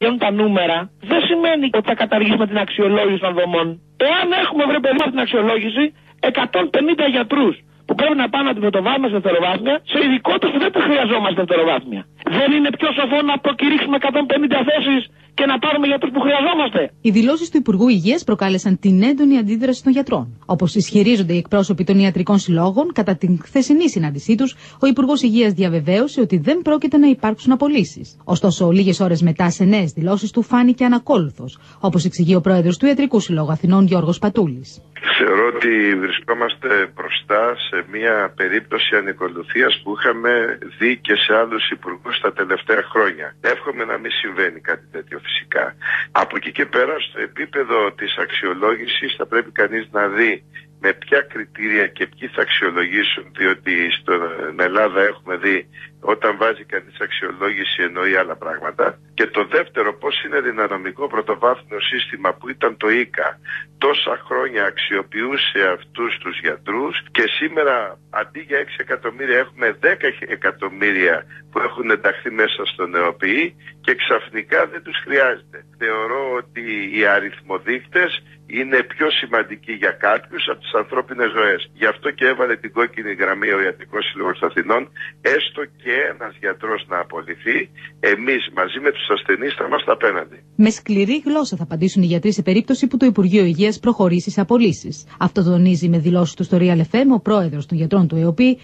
βγαίνουν τα νούμερα, δεν σημαίνει ότι θα καταργήσουμε την αξιολόγηση των δομών. Εάν έχουμε βρει παιδί την αξιολόγηση 150 γιατρούς που πρέπει να πάνε να την πρωτοβάθμια σε δευτεροβάθμια, σε ειδικότητες που δεν τα χρειαζόμαστε δευτεροβάθμια. Δεν είναι πιο σοφό να προκηρύξουμε 150 θέσεις και να πάρουμε γιατρούς που χρειαζόμαστε. Οι δηλώσεις του Υπουργού Υγείας προκάλεσαν την έντονη αντίδραση των γιατρών. Όπως ισχυρίζονται οι εκπρόσωποι των ιατρικών συλλόγων, κατά την χθεσινή συνάντησή τους, ο Υπουργός Υγείας διαβεβαίωσε ότι δεν πρόκειται να υπάρξουν απολύσεις. Ωστόσο, λίγες ώρες μετά σε νέες δηλώσεις του φάνηκε ανακόλουθος, όπως εξηγεί ο πρόεδρος του Ιατρικού Συλλόγου Αθηνών Γιώργος Πατούλης. Θεωρώ ότι βρισκόμαστε μπροστά σε μια περίπτωση ανεκολουθίας που είχαμε δει και σε άλλους υπουργούς τα τελευταία χρόνια. Εύχομαι να μην συμβαίνει κάτι τέτοιο φυσικά. Από εκεί και πέρα στο επίπεδο της αξιολόγησης θα πρέπει κανείς να δει με ποια κριτήρια και ποιοι θα αξιολογήσουν, διότι στην Ελλάδα έχουμε δει όταν βάζει κανείς αξιολόγηση εννοεί άλλα πράγματα. Και το δεύτερο, πώς είναι δυναμικό πρωτοβάθμιο σύστημα που ήταν το ΙΚΑ τόσα χρόνια αξιοποιούσε αυτούς τους γιατρούς και σήμερα αντί για 6 εκατομμύρια έχουμε 10 εκατομμύρια που έχουν ενταχθεί μέσα στο νεοποιή και ξαφνικά δεν τους χρειάζεται. Θεωρώ ότι οι αριθμοδείκτες είναι πιο σημαντική για κάποιους από τις ανθρώπινες ζωές. Γι' αυτό και έβαλε την κόκκινη γραμμή ο Ιατρικός Σύλλογος Αθηνών, έστω και ένας γιατρός να απολυθεί, εμείς μαζί με τους ασθενείς θα είμαστε απέναντι. Με σκληρή γλώσσα θα απαντήσουν οι γιατροί σε περίπτωση που το Υπουργείο Υγείας προχωρήσει σε απολύσεις. Αυτό τονίζει με δηλώσεις του στο Real FM ο πρόεδρος των γιατρών του ΕΟΠΗ,